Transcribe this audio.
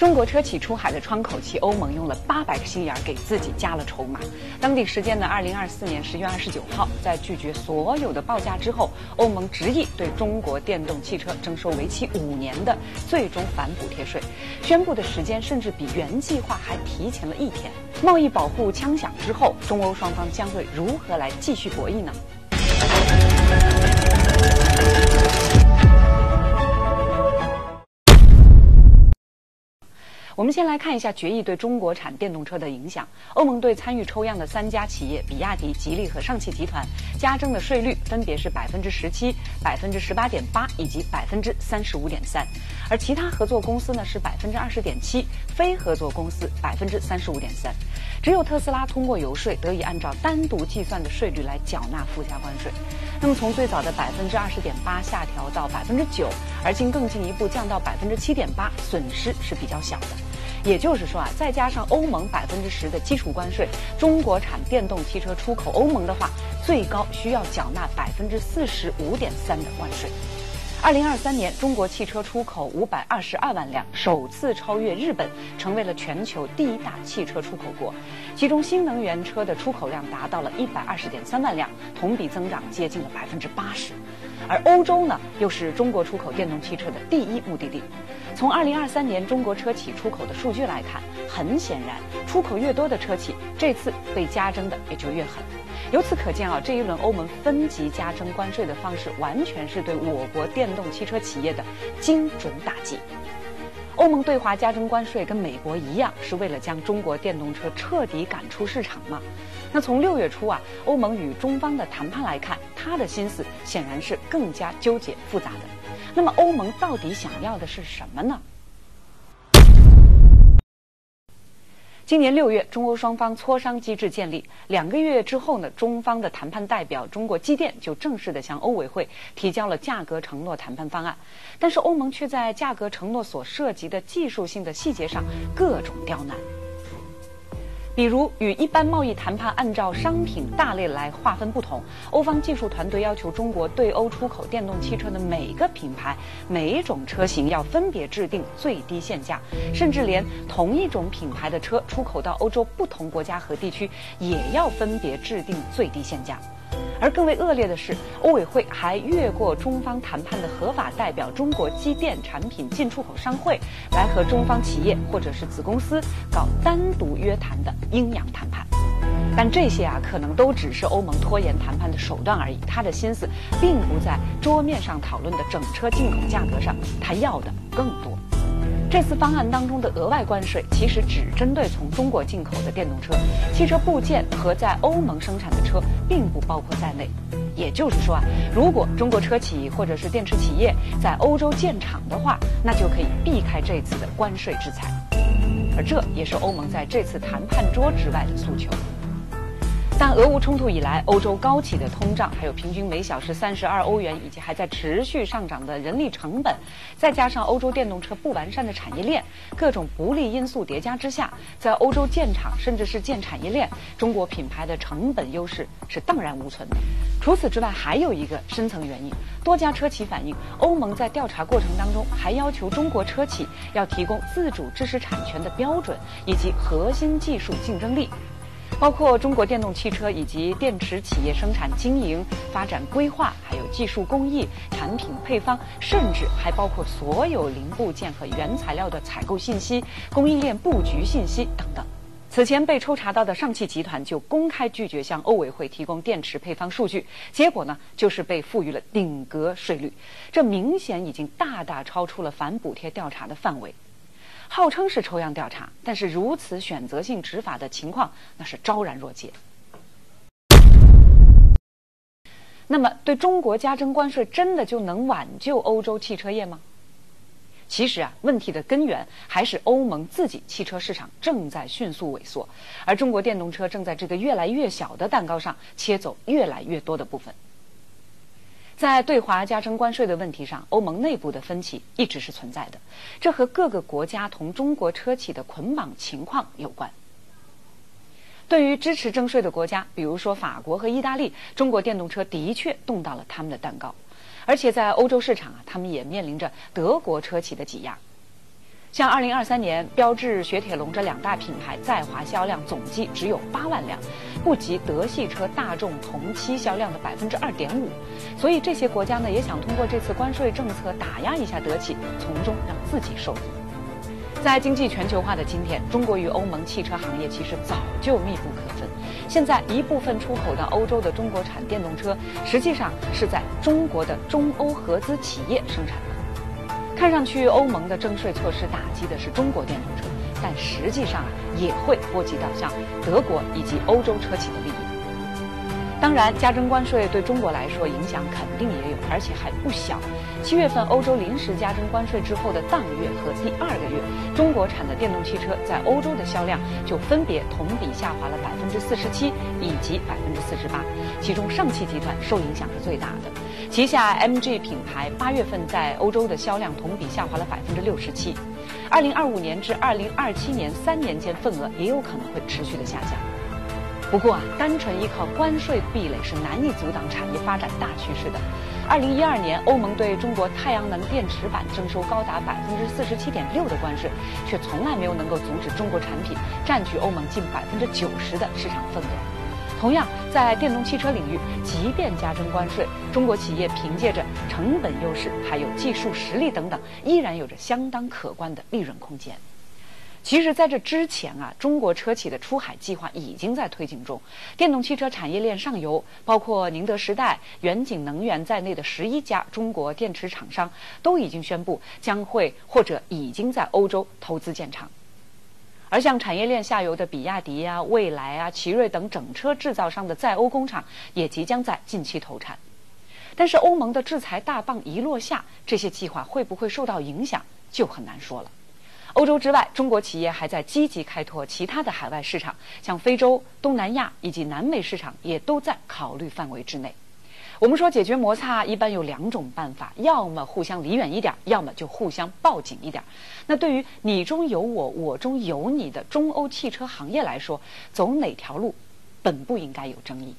中国车企出海的窗口期，欧盟用了八百个心眼儿给自己加了筹码。当地时间的二零二四年十月二十九号，在拒绝所有的报价之后，欧盟执意对中国电动汽车征收为期五年的最终反补贴税，宣布的时间甚至比原计划还提前了一天。贸易保护枪响之后，中欧双方将会如何来继续博弈呢？我们先来看一下决议对中国产电动车的影响。欧盟对参与抽样的三家企业——比亚迪、吉利和上汽集团，加征的税率分别是百分之十七、百分之十八点八以及百分之三十五点三，而其他合作公司呢是百分之二十点七，非合作公司百分之三十五点三。只有特斯拉通过游说，得以按照单独计算的税率来缴纳附加关税。那么从最早的百分之二十点八下调到百分之九，而今更进一步降到百分之七点八，损失是比较小的。也就是说啊，再加上欧盟百分之十的基础关税，中国产电动汽车出口欧盟的话，最高需要缴纳百分之四十五点三的关税。二零二三年，中国汽车出口五百二十二万辆，首次超越日本，成为了全球第一大汽车出口国。其中，新能源车的出口量达到了一百二十点三万辆，同比增长接近了百分之八十。而欧洲呢，又是中国出口电动汽车的第一目的地。从二零二三年中国车企出口的数据来看，很显然，出口越多的车企，这次被加征的也就越狠。由此可见啊，这一轮欧盟分级加征关税的方式，完全是对我国电动汽车企业的精准打击。欧盟对华加征关税跟美国一样，是为了将中国电动车彻底赶出市场吗？那从六月初啊，欧盟与中方的谈判来看，他的心思显然是更加纠结复杂的。那么，欧盟到底想要的是什么呢？今年六月，中欧双方磋商机制建立。两个月之后呢，中方的谈判代表中国机电就正式的向欧委会提交了价格承诺谈判方案。但是欧盟却在价格承诺所涉及的技术性的细节上各种刁难。比如，与一般贸易谈判按照商品大类来划分不同，欧方技术团队要求中国对欧出口电动汽车的每个品牌、每一种车型要分别制定最低限价，甚至连同一种品牌的车出口到欧洲不同国家和地区，也要分别制定最低限价。而更为恶劣的是，欧委会还越过中方谈判的合法代表中国机电产品进出口商会，来和中方企业或者是子公司搞单独约谈的阴阳谈判。但这些啊，可能都只是欧盟拖延谈判的手段而已。他的心思并不在桌面上讨论的整车进口价格上，他要的更多。这次方案当中的额外关税，其实只针对从中国进口的电动车、汽车部件和在欧盟生产的车，并不包括在内。也就是说啊，如果中国车企或者是电池企业在欧洲建厂的话，那就可以避开这次的关税制裁。而这也是欧盟在这次谈判桌之外的诉求。但俄乌冲突以来，欧洲高企的通胀，还有平均每小时三十二欧元，以及还在持续上涨的人力成本，再加上欧洲电动车不完善的产业链，各种不利因素叠加之下，在欧洲建厂甚至是建产业链，中国品牌的成本优势是荡然无存的。除此之外，还有一个深层原因，多家车企反映，欧盟在调查过程当中还要求中国车企要提供自主知识产权的标准以及核心技术竞争力。包括中国电动汽车以及电池企业生产经营、发展规划，还有技术工艺、产品配方，甚至还包括所有零部件和原材料的采购信息、供应链布局信息等等。此前被抽查到的上汽集团就公开拒绝向欧委会提供电池配方数据，结果呢，就是被赋予了顶格税率。这明显已经大大超出了反补贴调查的范围。号称是抽样调查，但是如此选择性执法的情况，那是昭然若揭。那么，对中国加征关税，真的就能挽救欧洲汽车业吗？其实啊，问题的根源还是欧盟自己汽车市场正在迅速萎缩，而中国电动车正在这个越来越小的蛋糕上切走越来越多的部分。在对华加征关税的问题上，欧盟内部的分歧一直是存在的，这和各个国家同中国车企的捆绑情况有关。对于支持征税的国家，比如说法国和意大利，中国电动车的确动到了他们的蛋糕，而且在欧洲市场啊，他们也面临着德国车企的挤压。像2023年，标致、雪铁龙这两大品牌在华销量总计只有8万辆，不及德系车大众同期销量的百分之二点五。所以这些国家呢，也想通过这次关税政策打压一下德企，从中让自己受益。在经济全球化的今天，中国与欧盟汽车行业其实早就密不可分。现在一部分出口到欧洲的中国产电动车，实际上是在中国的中欧合资企业生产。看上去欧盟的征税措施打击的是中国电动车，但实际上啊也会波及到像德国以及欧洲车企的利益。当然，加征关税对中国来说影响肯定也有，而且还不小。七月份欧洲临时加征关税之后的当月和第二个月，中国产的电动汽车在欧洲的销量就分别同比下滑了百分之四十七以及百分之四十八，其中上汽集团受影响是最大的，旗下 MG 品牌八月份在欧洲的销量同比下滑了百分之六十七，二零二五年至二零二七年三年间份额也有可能会持续的下降。不过啊，单纯依靠关税壁垒是难以阻挡产业发展大趋势的。二零一二年，欧盟对中国太阳能电池板征收高达百分之四十七点六的关税，却从来没有能够阻止中国产品占据欧盟近百分之九十的市场份额。同样，在电动汽车领域，即便加征关税，中国企业凭借着成本优势、还有技术实力等等，依然有着相当可观的利润空间。其实，在这之前啊，中国车企的出海计划已经在推进中。电动汽车产业链上游，包括宁德时代、远景能源在内的十一家中国电池厂商，都已经宣布将会或者已经在欧洲投资建厂。而像产业链下游的比亚迪啊、蔚来啊、奇瑞等整车制造商的在欧工厂，也即将在近期投产。但是，欧盟的制裁大棒一落下，这些计划会不会受到影响，就很难说了。欧洲之外，中国企业还在积极开拓其他的海外市场，像非洲、东南亚以及南美市场也都在考虑范围之内。我们说解决摩擦一般有两种办法，要么互相离远一点，要么就互相抱紧一点。那对于你中有我，我中有你的中欧汽车行业来说，走哪条路，本不应该有争议。